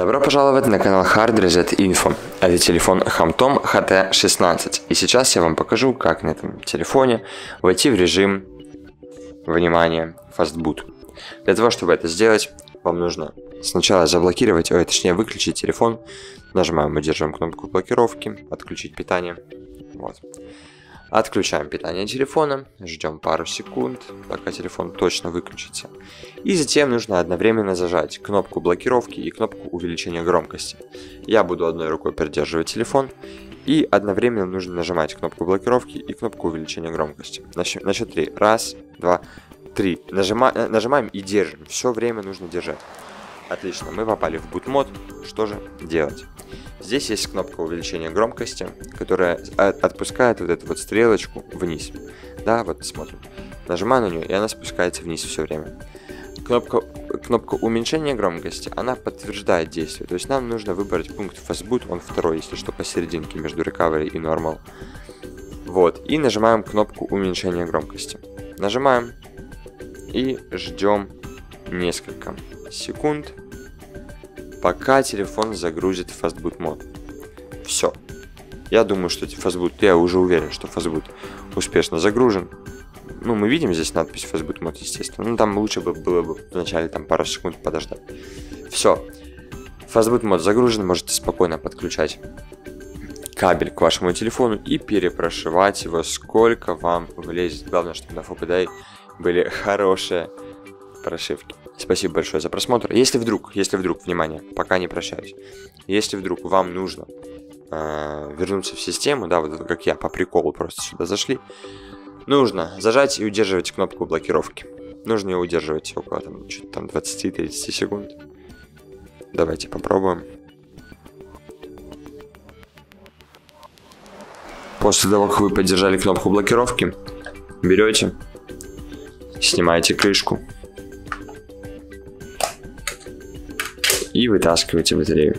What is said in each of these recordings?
Добро пожаловать на канал Hard Reset Info. Это телефон Hamtom HT16. И сейчас я вам покажу, как на этом телефоне войти в режим внимания Fastboot. Для того, чтобы это сделать, вам нужно сначала заблокировать, ой, точнее выключить телефон. Нажимаем и держим кнопку блокировки, отключить питание. Вот. Отключаем питание телефона, ждем пару секунд, пока телефон точно выключится. И затем нужно одновременно зажать кнопку блокировки и кнопку увеличения громкости. Я буду одной рукой придерживать телефон и одновременно нужно нажимать кнопку блокировки и кнопку увеличения громкости. На, счет, на счет 3. Раз, два, три. Нажима, нажимаем и держим. Все время нужно держать. Отлично, мы попали в boot мод. Что же делать? Здесь есть кнопка увеличения громкости, которая отпускает вот эту вот стрелочку вниз. Да, вот смотрим. Нажимаю на нее, и она спускается вниз все время. Кнопка, кнопка уменьшения громкости, она подтверждает действие. То есть нам нужно выбрать пункт Fastboot, он второй, если что, посерединке между Recovery и Normal. Вот, и нажимаем кнопку уменьшения громкости. Нажимаем и ждем несколько секунд, пока телефон загрузит Fastboot мод. Все. Я думаю, что Fastboot, я уже уверен, что Fastboot успешно загружен. Ну, мы видим здесь надпись Fastboot мод, естественно. Ну, там лучше бы было бы вначале там пару секунд подождать. Все. Fastboot мод загружен, можете спокойно подключать кабель к вашему телефону и перепрошивать его сколько вам влезет. Главное, чтобы на FPDA были хорошие прошивки. Спасибо большое за просмотр. Если вдруг, если вдруг, внимание, пока не прощаюсь, если вдруг вам нужно э, вернуться в систему, да, вот как я по приколу просто сюда зашли, нужно зажать и удерживать кнопку блокировки. Нужно ее удерживать около там, там 20-30 секунд. Давайте попробуем. После того, как вы поддержали кнопку блокировки, берете, снимаете крышку, и вытаскиваете батарею.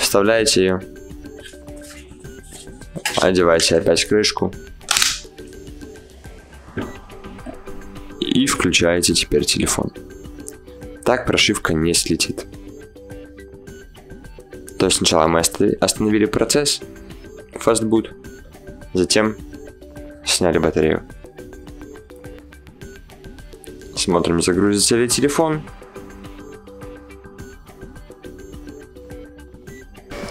Вставляете ее, одеваете опять крышку и включаете теперь телефон. Так прошивка не слетит. То есть сначала мы остановили процесс, fastboot, затем сняли батарею. Смотрим, загрузится ли телефон.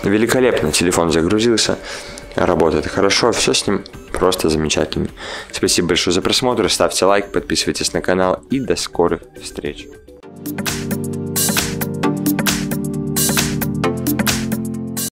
Великолепно, телефон загрузился, работает хорошо, все с ним просто замечательно. Спасибо большое за просмотр, ставьте лайк, подписывайтесь на канал и до скорых встреч. thank you